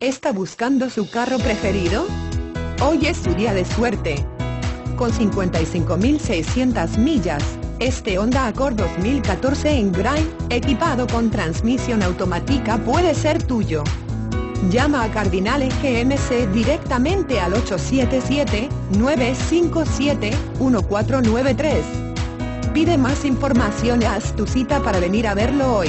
¿Está buscando su carro preferido? Hoy es su día de suerte. Con 55.600 millas, este Honda Accord 2014 en Grind, equipado con transmisión automática puede ser tuyo. Llama a Cardinal GMC directamente al 877-957-1493. Pide más información y haz tu cita para venir a verlo hoy.